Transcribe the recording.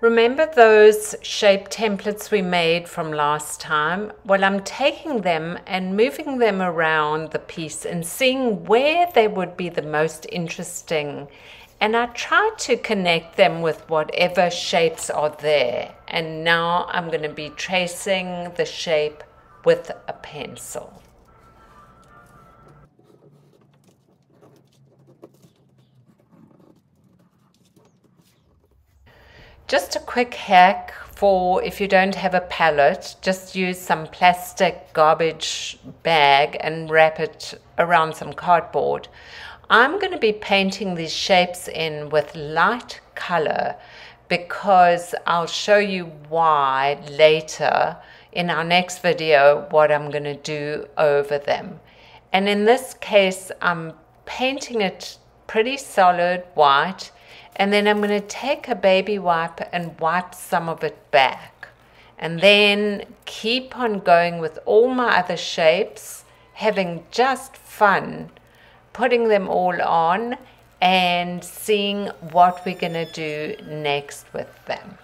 Remember those shape templates we made from last time? Well, I'm taking them and moving them around the piece and seeing where they would be the most interesting. And I try to connect them with whatever shapes are there. And now I'm going to be tracing the shape with a pencil. Just a quick hack for if you don't have a palette, just use some plastic garbage bag and wrap it around some cardboard. I'm going to be painting these shapes in with light color because I'll show you why later in our next video what I'm going to do over them. And in this case, I'm painting it pretty solid white and then I'm going to take a baby wipe and wipe some of it back. And then keep on going with all my other shapes, having just fun, putting them all on and seeing what we're going to do next with them.